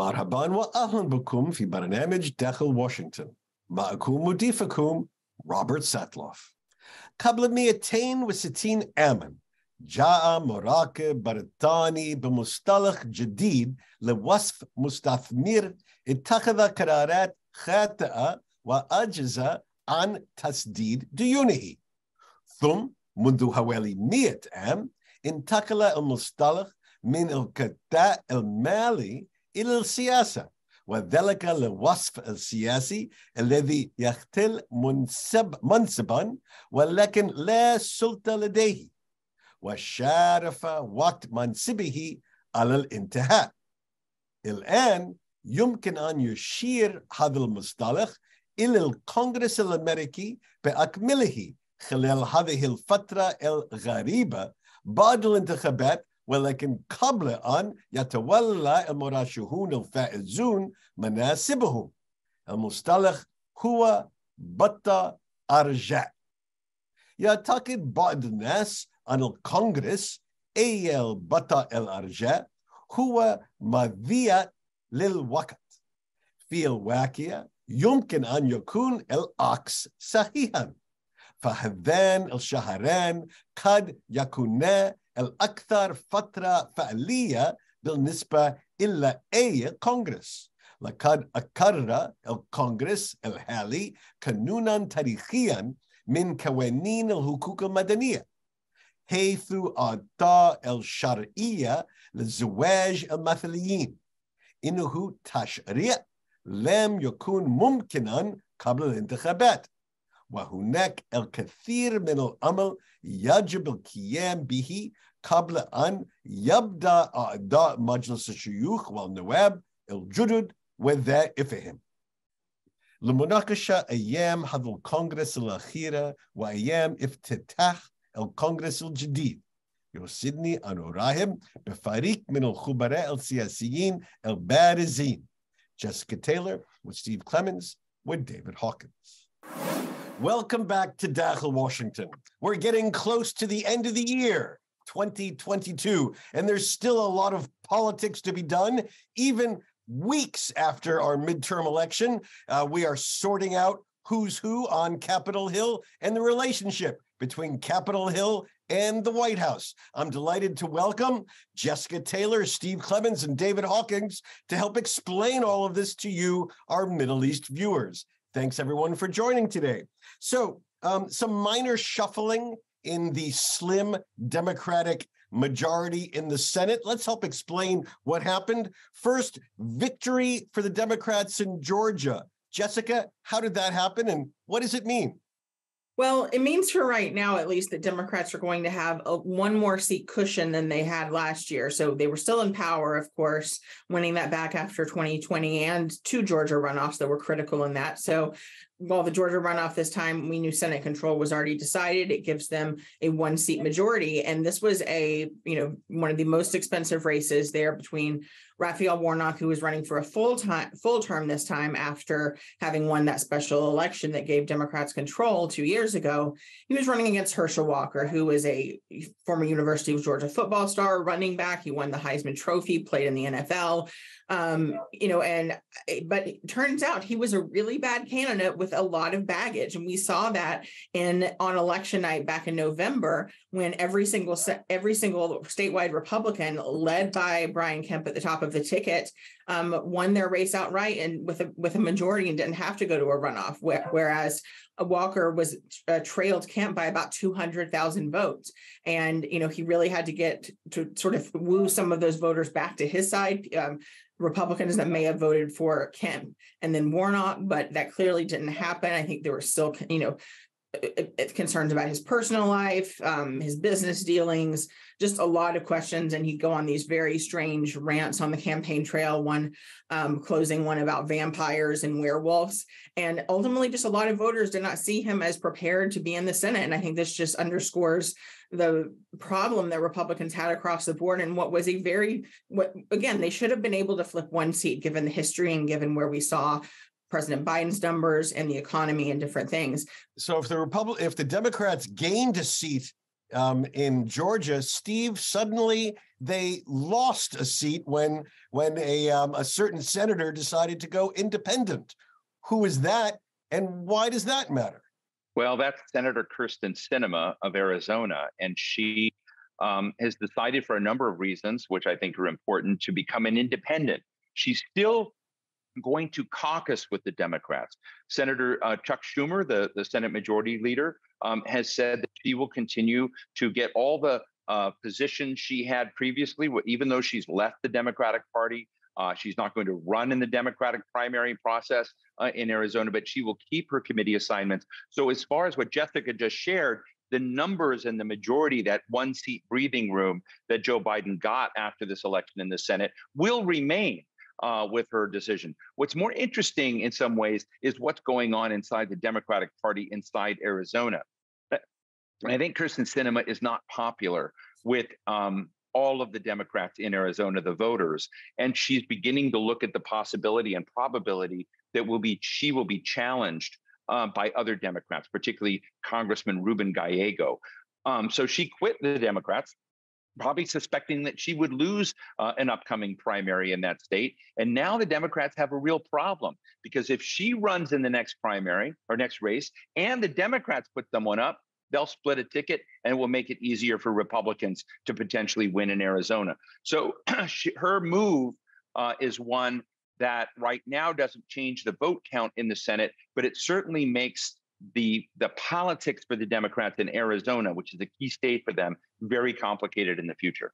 مرحبا واهلا بكم في برنامج داخل واشنطن. معكم مضيفكم روبرت ساتلوف. قبل 260 عاما جاء مراقب بريطاني بمصطلح جديد لوصف مستثمر اتخذ قرارات خاطئة وأجز عن تسديد ديونه ثم منذ حوالي 100 عام انتقل المصطلح من القطاع المالي إلى السياسة وذلك لوصف السياسي الذي يختل منصب منصبا ولكن لا سلطة لديه وشارف وقت منصبه على الانتهاء. الآن يمكن أن يشير هذا المصطلح إلى الكونغرس الأمريكي بأكمله خلال هذه الفترة الغريبة بعد الانتخابات ولكن قبل أن يتولى المرشحون الفائزون مناصبهم المصطلح هو بطة أرجاء يعتقد بعض الناس أن الكونغرس أي البطة الأرجاء هو مذيع للوقت. في الواقع يمكن أن يكون العكس صحيحا. فهذان الشهران قد يكونا الأكثر فترة فعلية بالنسبة إلى أي كونغرس. لقد أقر الكونغرس الحالي قانونا تاريخيا من قوانين الحقوق المدنية حيث أعطى الشرعية للزواج المثليين. إنه تشريع لم يكن ممكنا قبل الانتخابات وهناك الكثير من العمل يجب القيام به قبل أن يبدأ أعداء مجلس الشيوخ والنواب الجدد وظائفهم لمناقشة أيام هذا الكونغرس الأخيرة وأيام افتتاح الكونغرس الجديد يرسلني أن أراهب بفريق من الخبراء السياسيين البارزين Jessica Taylor with Steve Clemons with David Hawkings. Welcome back to Dakhil, Washington. We're getting close to the end of the year. 2022, and there's still a lot of politics to be done. Even weeks after our midterm election, uh, we are sorting out who's who on Capitol Hill and the relationship between Capitol Hill and the White House. I'm delighted to welcome Jessica Taylor, Steve Clemons, and David Hawkings to help explain all of this to you, our Middle East viewers. Thanks everyone for joining today. So, um, some minor shuffling in the slim Democratic majority in the Senate. Let's help explain what happened. First, victory for the Democrats in Georgia. Jessica, how did that happen and what does it mean? Well, it means for right now, at least, that Democrats are going to have a, one more seat cushion than they had last year. So they were still in power, of course, winning that back after 2020 and two Georgia runoffs that were critical in that. So while the Georgia runoff this time, we knew Senate control was already decided. It gives them a one seat majority. And this was a, you know, one of the most expensive races there between Raphael Warnock, who was running for a full time full term this time after having won that special election that gave Democrats control two years ago. He was running against Herschel Walker, who was a former University of Georgia football star, running back. He won the Heisman Trophy, played in the NFL. Um, you know, and but it turns out he was a really bad candidate with a lot of baggage, and we saw that in on election night back in November when every single every single statewide Republican, led by Brian Kemp at the top of the ticket, um, won their race outright and with a with a majority and didn't have to go to a runoff. Whereas Walker was uh, trailed Kemp by about 200,000 votes. And, you know, he really had to get to sort of woo some of those voters back to his side. Um, Republicans that may have voted for Kemp and then Warnock, but that clearly didn't happen. I think there were still, you know, concerns about his personal life, um, his business dealings, just a lot of questions. And he'd go on these very strange rants on the campaign trail, one um, closing one about vampires and werewolves. And ultimately, just a lot of voters did not see him as prepared to be in the Senate. And I think this just underscores the problem that Republicans had across the board and what was a very, what again, they should have been able to flip one seat given the history and given where we saw President Biden's numbers and the economy and different things. So if the Republic, if the Democrats gained a seat um, in Georgia, Steve, suddenly they lost a seat when when a um, a certain senator decided to go independent. Who is that, and why does that matter? Well, that's Senator Kyrsten Sinema of Arizona, and she um, has decided for a number of reasons, which I think are important, to become an independent. She's still going to caucus with the Democrats. Senator uh, Chuck Schumer, the, the Senate Majority Leader, um, has said that she will continue to get all the uh, positions she had previously, even though she's left the Democratic Party. Uh, she's not going to run in the Democratic primary process uh, in Arizona, but she will keep her committee assignments. So, as far as what Jessica just shared, the numbers and the majority, that one seat breathing room that Joe Biden got after this election in the Senate, will remain. Uh, with her decision. What's more interesting in some ways is what's going on inside the Democratic Party inside Arizona. I think Kyrsten Sinema is not popular with um, all of the Democrats in Arizona, the voters, and she's beginning to look at the possibility and probability that will be she will be challenged uh, by other Democrats, particularly Congressman Ruben Gallego. Um, so she quit the Democrats, probably suspecting that she would lose uh, an upcoming primary in that state. And now the Democrats have a real problem because if she runs in the next primary or next race and the Democrats put someone up, they'll split a ticket and it will make it easier for Republicans to potentially win in Arizona. So she, her move uh, is one that right now doesn't change the vote count in the Senate, but it certainly makes the the politics for the Democrats in Arizona, which is a key state for them, very complicated in the future.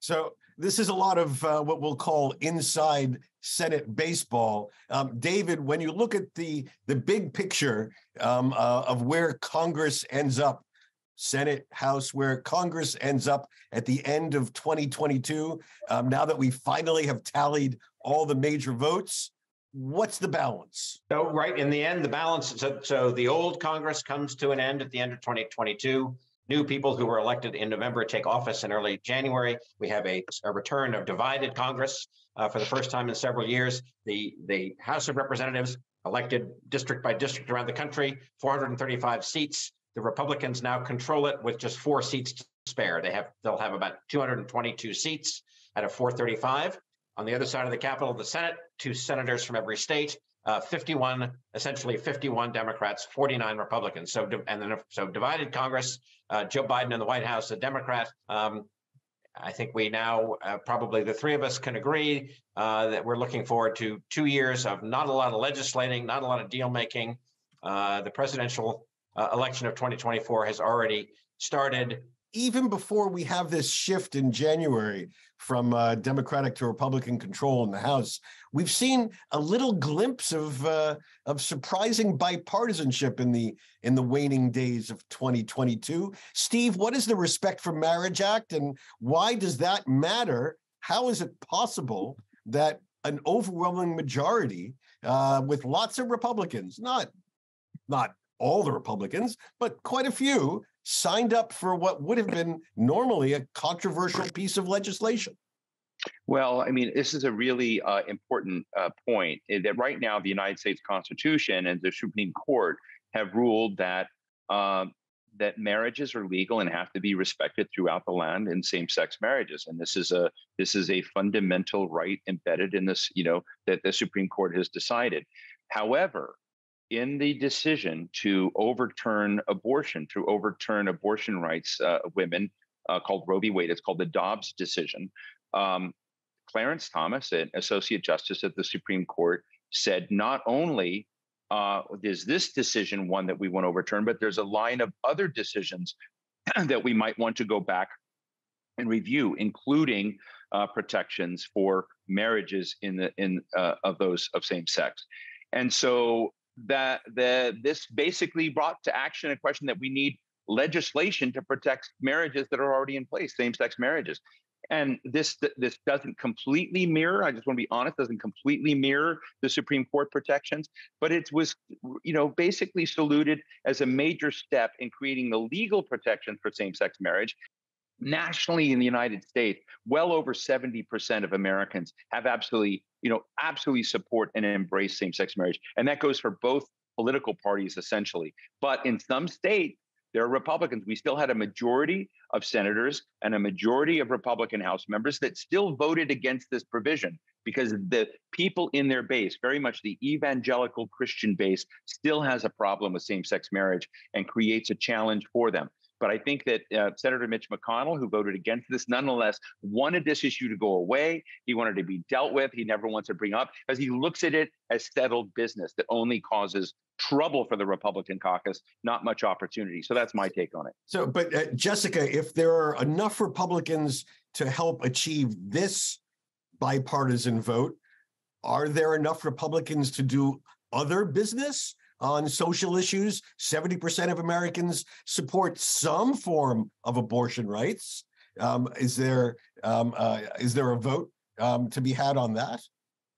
So this is a lot of uh, what we'll call inside Senate baseball. Um, David, when you look at the the big picture um, uh, of where Congress ends up, Senate, House, where Congress ends up at the end of 2022, um, now that we finally have tallied all the major votes, what's the balance? So, right in the end, the balance. So, so the old Congress comes to an end at the end of 2022 new people who were elected in November take office in early January. We have a, a return of divided Congress uh, for the first time in several years. The, the House of Representatives elected district by district around the country, 435 seats. The Republicans now control it with just four seats to spare. They have they'll have about 222 seats out of 435. On the other side of the Capitol, the Senate, two senators from every state, uh, 51, essentially 51 Democrats, 49 Republicans. So, and then so divided Congress. Uh, Joe Biden in the White House, a Democrat. Um, I think we now uh, probably the three of us can agree uh, that we're looking forward to two years of not a lot of legislating, not a lot of deal making. Uh, the presidential uh, election of 2024 has already started even before we have this shift in January from uh, Democratic to Republican control in the House, we've seen a little glimpse of uh, of surprising bipartisanship in the in the waning days of 2022. Steve, what is the Respect for Marriage Act, and why does that matter? How is it possible that an overwhelming majority, uh, with lots of Republicans, not not all the Republicans, but quite a few, signed up for what would have been normally a controversial piece of legislation. Well, I mean, this is a really uh, important uh, point eh, that right now the United States Constitution and the Supreme Court have ruled that uh, that marriages are legal and have to be respected throughout the land in same-sex marriages, and this is a this is a fundamental right embedded in this, you know, that the Supreme Court has decided. However, in the decision to overturn abortion, to overturn abortion rights uh, of women, uh, called Roe v. Wade. It's called the Dobbs decision. Um, Clarence Thomas, an associate justice at the Supreme Court, said not only uh, is this decision one that we want to overturn, but there's a line of other decisions that we might want to go back and review, including uh, protections for marriages in the in uh, of those of same sex. And so that the this basically brought to action a question that we need legislation to protect marriages that are already in place, same-sex marriages. And this this doesn't completely mirror. I just want to be honest, doesn't completely mirror the Supreme Court protections, but it was, you know, basically saluted as a major step in creating the legal protections for same-sex marriage nationally in the United States, well over 70% of Americans have absolutely, you know, absolutely support and embrace same sex marriage. And that goes for both political parties essentially. But in some states, There are Republicans. We still had a majority of senators and a majority of Republican House members that still voted against this provision because the people in their base, very much the evangelical Christian base, still has a problem with same sex marriage and creates a challenge for them. But I think that uh, Senator Mitch McConnell, who voted against this, nonetheless wanted this issue to go away. He wanted to be dealt with. He never wants to bring up because he looks at it as settled business that only causes trouble for the Republican caucus, not much opportunity. So that's my take on it. So, but uh, Jessica, if there are enough Republicans to help achieve this bipartisan vote, are there enough Republicans to do other business? On social issues. 70% of Americans support some form of abortion rights. Um, is there um, uh, is there a vote um, to be had on that?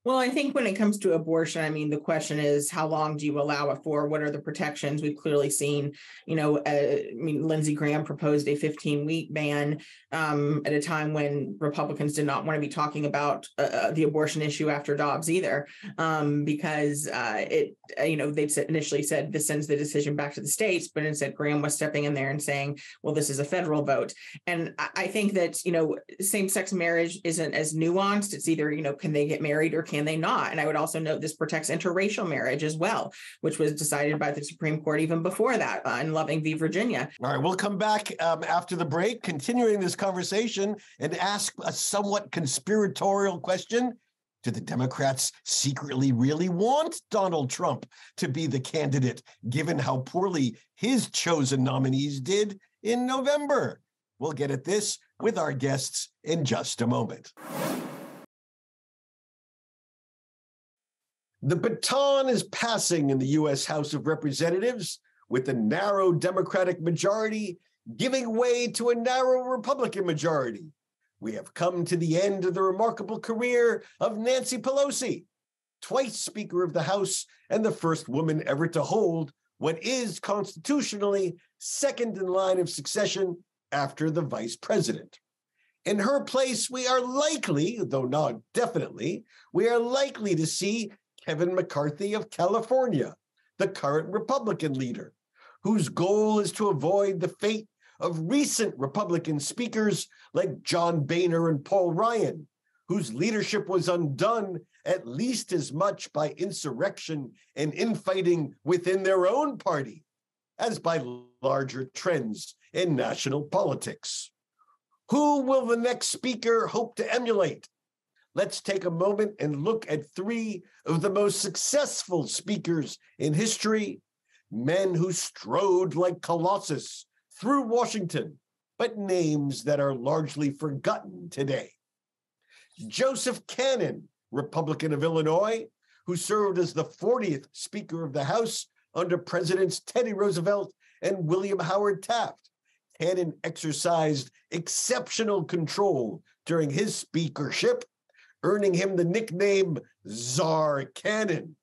Well, I think when it comes to abortion, I mean, the question is how long do you allow it for? What are the protections? We've clearly seen, you know, uh, I mean, Lindsey Graham proposed a 15 week ban um, at a time when Republicans did not want to be talking about uh, uh, the abortion issue after Dobbs either, um, because uh, it, uh, you know, they initially said this sends the decision back to the states, but instead Graham was stepping in there and saying, well, this is a federal vote. And I think that, you know, same sex marriage isn't as nuanced. It's either, you know, can they get married or can they not? And I would also note this protects interracial marriage as well, which was decided by the Supreme Court even before that uh, in Loving v. Virginia. All right, we'll come back um, after the break, continuing this conversation and ask a somewhat conspiratorial question. Do the Democrats secretly really want Donald Trump to be the candidate, given how poorly his chosen nominees did in November? We'll get at this with our guests in just a moment. The baton is passing in the U.S. House of Representatives, with a narrow Democratic majority giving way to a narrow Republican majority. We have come to the end of the remarkable career of Nancy Pelosi, twice Speaker of the House and the first woman ever to hold what is constitutionally second in line of succession after the vice president. In her place, we are likely, though not definitely, we are likely to see Kevin McCarthy of California, the current Republican leader, whose goal is to avoid the fate of recent Republican speakers like John Boehner and Paul Ryan, whose leadership was undone at least as much by insurrection and infighting within their own party as by larger trends in national politics. Who will the next speaker hope to emulate? Let's take a moment and look at three of the most successful speakers in history, men who strode like Colossus through Washington, but names that are largely forgotten today. Joseph Cannon, Republican of Illinois, who served as the 40th Speaker of the House under Presidents Teddy Roosevelt and William Howard Taft. Cannon exercised exceptional control during his speakership earning him the nickname Czar Cannon.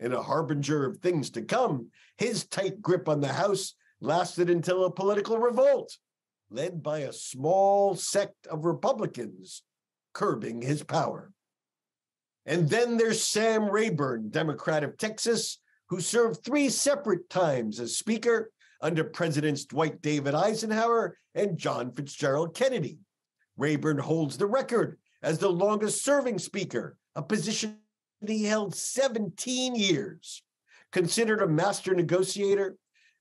And a harbinger of things to come, his tight grip on the House lasted until a political revolt led by a small sect of Republicans curbing his power. And then there's Sam Rayburn, Democrat of Texas, who served three separate times as Speaker under Presidents Dwight David Eisenhower and John Fitzgerald Kennedy. Rayburn holds the record as the longest serving speaker, a position he held 17 years. Considered a master negotiator,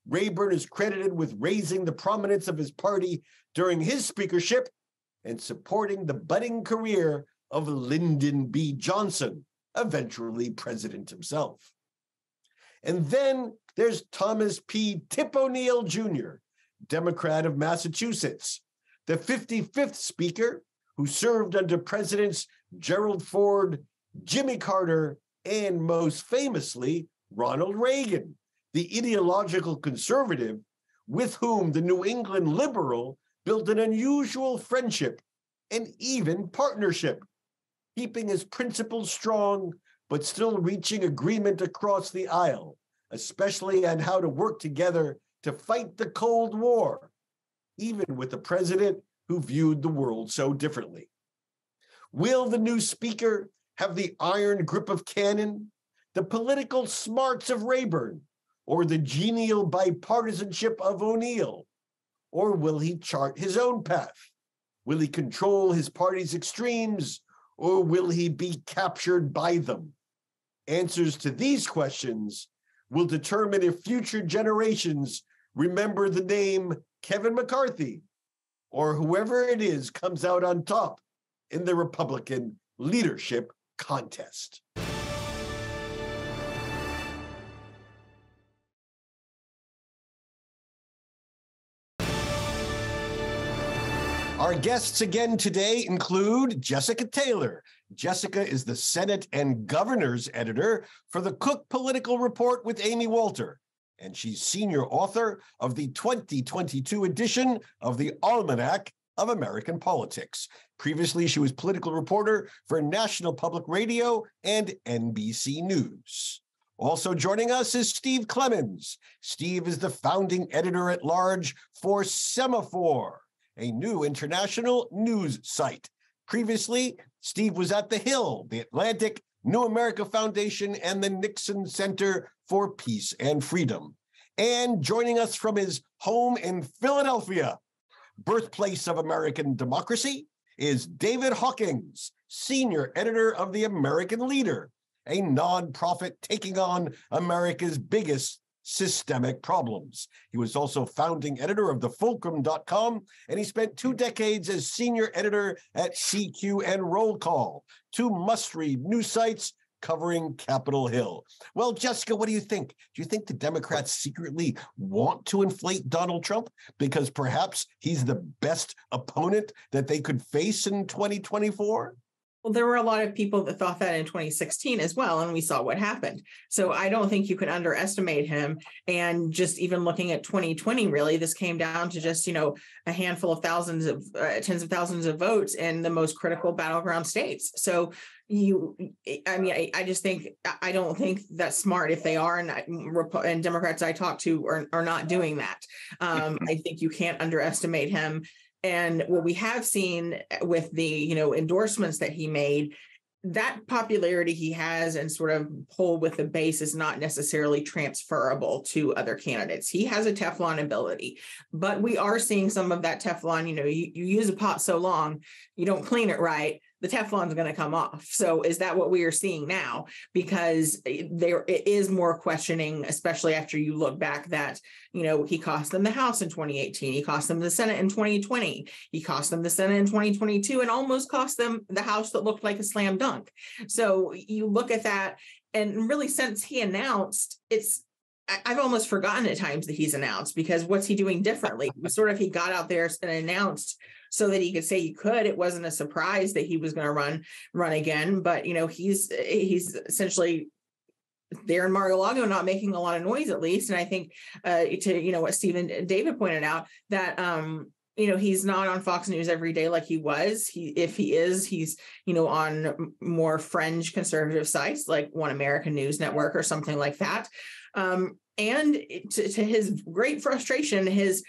Rayburn is credited with raising the prominence of his party during his speakership and supporting the budding career of Lyndon B. Johnson, eventually president himself. And then there's Thomas P. Tip O'Neill Jr., Democrat of Massachusetts, the 55th Speaker who served under Presidents Gerald Ford, Jimmy Carter, and most famously, Ronald Reagan, the ideological conservative with whom the New England liberal built an unusual friendship and even partnership, keeping his principles strong, but still reaching agreement across the aisle, especially on how to work together to fight the Cold War, even with a president who viewed the world so differently. Will the new speaker have the iron grip of Cannon, the political smarts of Rayburn, or the genial bipartisanship of O'Neill? Or will he chart his own path? Will he control his party's extremes, or will he be captured by them? Answers to these questions will determine if future generations remember the name Kevin McCarthy or whoever it is comes out on top in the Republican leadership contest. Our guests again today include Jessica Taylor. Jessica is the Senate and Governors editor for the Cook Political Report with Amy Walter, and she's senior author of the 2022 edition of the Almanac of American Politics. Previously, she was political reporter for National Public Radio and NBC News. Also joining us is Steve Clemons. Steve is the founding editor at large for Semafor, a new international news site. Previously, Steve was at The Hill, The Atlantic, New America Foundation, and the Nixon Center for Peace and Freedom. And joining us from his home in Philadelphia, birthplace of American democracy, is David Hawkings, senior editor of The American Leader, a nonprofit taking on America's biggest systemic problems. He was also founding editor of thefulcrum.com, and he spent two decades as senior editor at CQ and Roll Call, two must read news sites covering Capitol Hill. Well, Jessica, what do you think? Do you think the Democrats secretly want to inflate Donald Trump because perhaps he's the best opponent that they could face in 2024? Well, there were a lot of people that thought that in 2016 as well, and we saw what happened. So I don't think you can underestimate him. And just even looking at 2020, really, this came down to just, you know, a handful of thousands of uh, tens of thousands of votes in the most critical battleground states. So you, I mean, I, I just think, I don't think that's smart if they are, and, and Democrats I talk to are, are not doing that. Um, I think you can't underestimate him and what we have seen with the you know endorsements that he made that popularity he has and sort of pull with the base is not necessarily transferable to other candidates. He has a Teflon ability, but we are seeing some of that Teflon. You know, you, you use a pot so long, you don't clean it right, the Teflon's going to come off. So is that what we are seeing now? Because there is more questioning, especially after you look back that, you know, he cost them the House in 2018. He cost them the Senate in 2020. He cost them the Senate in 2022 and almost cost them the House that looked like a slam dunk. So you look at that and really since he announced, it's I've almost forgotten at times that he's announced because what's he doing differently? Sort of he got out there and announced so that he could say he could. It wasn't a surprise that he was going to run run again, but you know he's he's essentially there in Mar-a-Lago not making a lot of noise at least. And I think uh, to you know what Stephen David pointed out that um, you know he's not on Fox News every day like he was. He if he is, he's you know on more fringe conservative sites like One American News Network or something like that. Um, and to, to, his great frustration, his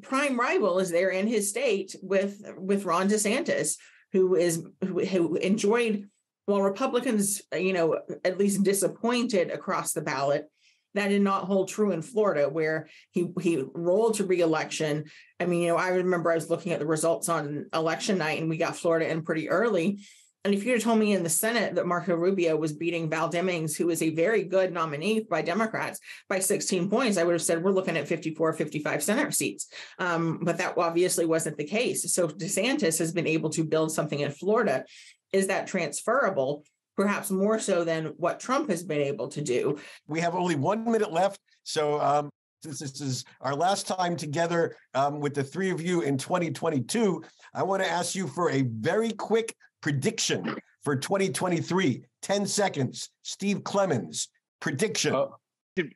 prime rival is there in his state with with Ron DeSantis, who is who, who enjoyed while Republicans, you know, at least disappointed across the ballot. That did not hold true in Florida, where he he rolled to reelection. I mean, you know, I remember I was looking at the results on election night, and we got Florida in pretty early, and if you had told me in the Senate that Marco Rubio was beating Val Demings, who is a very good nominee by Democrats, by 16 points, I would have said we're looking at 54, 55 Senate seats. Um, but that obviously wasn't the case. So DeSantis has been able to build something in Florida. Is that transferable? Perhaps more so than what Trump has been able to do. We have only one minute left. So um, since this is our last time together um, with the three of you in 2022, I want to ask you for a very quick prediction for 2023. 10 seconds. Steve Clemons, prediction. Oh,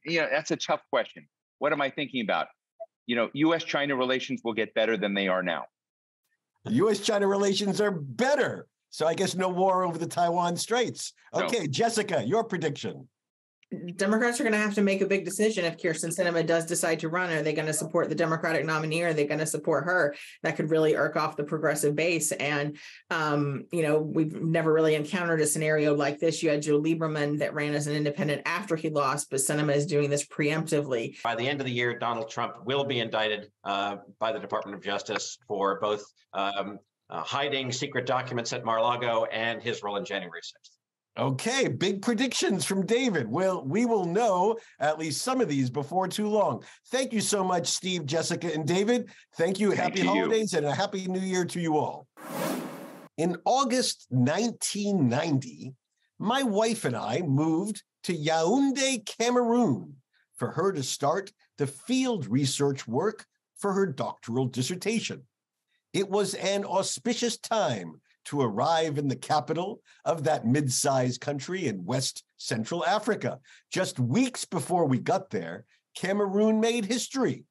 yeah, that's a tough question. What am I thinking about? You know, US China relations will get better than they are now. US China relations are better. So I guess no war over the Taiwan Straits. Okay, no. Jessica, your prediction. Democrats are going to have to make a big decision if Kyrsten Sinema does decide to run. Are they going to support the Democratic nominee? Or are they going to support her? That could really irk off the progressive base. And, um, you know, we've never really encountered a scenario like this. You had Joe Lieberman that ran as an independent after he lost, but Sinema is doing this preemptively. By the end of the year, Donald Trump will be indicted uh, by the Department of Justice for both um, uh, hiding secret documents at Mar-a-Lago and his role in January 6th. Okay, big predictions from David. Well, we will know at least some of these before too long. Thank you so much, Steve, Jessica, and David. Thank you. Thank happy you. holidays and a happy new year to you all. In August 1990, my wife and I moved to Yaoundé, Cameroon, for her to start the field research work for her doctoral dissertation. It was an auspicious time to arrive in the capital of that mid sized country in West Central Africa. Just weeks before we got there, Cameroon made history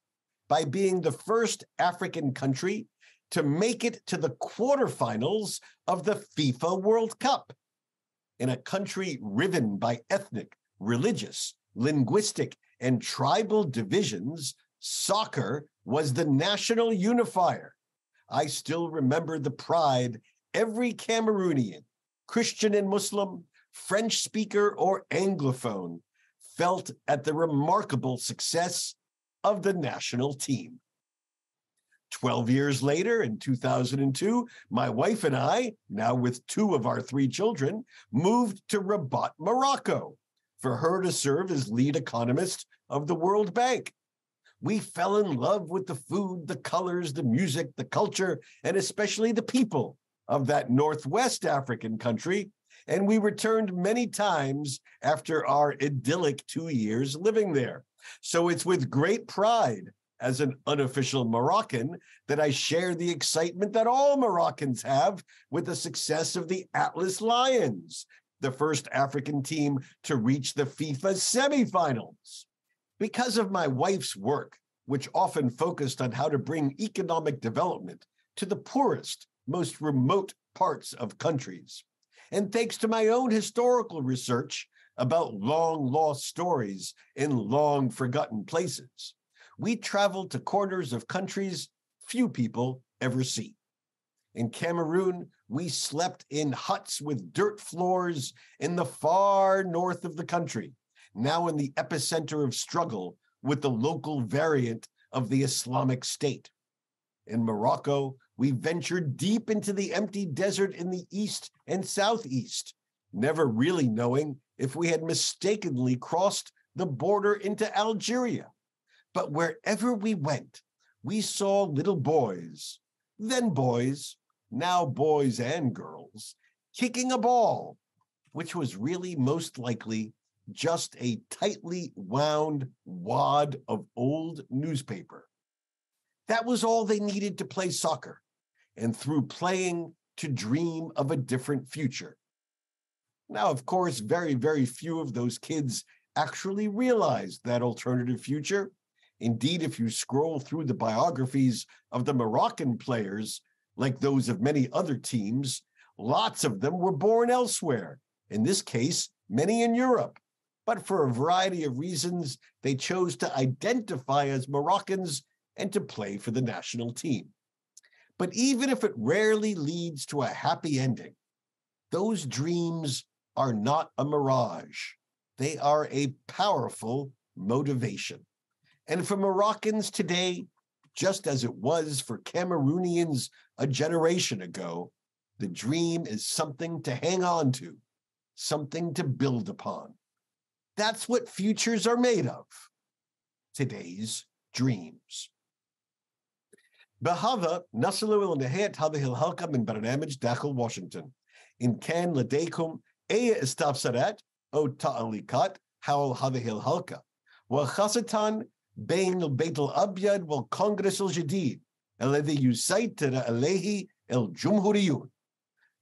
by being the first African country to make it to the quarterfinals of the FIFA World Cup. In a country riven by ethnic, religious, linguistic, and tribal divisions, soccer was the national unifier. I still remember the pride every Cameroonian, Christian and Muslim, French speaker, or Anglophone, felt at the remarkable success of the national team. 12 years later, in 2002, my wife and I, now with two of our three children, moved to Rabat, Morocco, for her to serve as lead economist of the World Bank. We fell in love with the food, the colors, the music, the culture, and especially the people of that Northwest African country, and we returned many times after our idyllic two years living there. So it's with great pride as an unofficial Moroccan that I share the excitement that all Moroccans have with the success of the Atlas Lions, the first African team to reach the FIFA semifinals. Because of my wife's work, which often focused on how to bring economic development to the poorest most remote parts of countries. And thanks to my own historical research about long lost stories in long forgotten places, we traveled to corners of countries few people ever see. In Cameroon, we slept in huts with dirt floors in the far north of the country, now in the epicenter of struggle with the local variant of the Islamic State. In Morocco, we ventured deep into the empty desert in the east and southeast, never really knowing if we had mistakenly crossed the border into Algeria. But wherever we went, we saw little boys, then boys, now boys and girls, kicking a ball, which was really most likely just a tightly wound wad of old newspaper. That was all they needed to play soccer and through playing to dream of a different future. Now, of course, very, very few of those kids actually realized that alternative future. Indeed, if you scroll through the biographies of the Moroccan players, like those of many other teams, lots of them were born elsewhere. In this case, many in Europe. But for a variety of reasons, they chose to identify as Moroccans and to play for the national team. But even if it rarely leads to a happy ending, those dreams are not a mirage. They are a powerful motivation. And for Moroccans today, just as it was for Cameroonians a generation ago, the dream is something to hang on to, something to build upon. That's what futures are made of today's dreams. Bahava Nasalu il Nehet Hada Hilhalka min Baranamaj Dakhil Washington. In Can Ladekum Eya Istaf Sarat O Ta'alikat Howl Hada Hilhalka. Wa Khasatan Bain abiyad Abyad Wal Congress al Jadid. Alladhi Yusaitira Alehi El Jumhuriyun.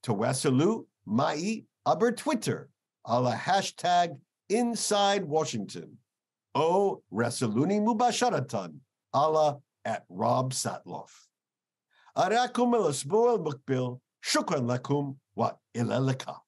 Tawasalu Mai Aber Twitter ala hashtag Inside Washington. O Rasuluni Mubasharatan ala at Rob Satloff. أراكم الأسبوع المقبل شكرا لكم وإلى اللقاء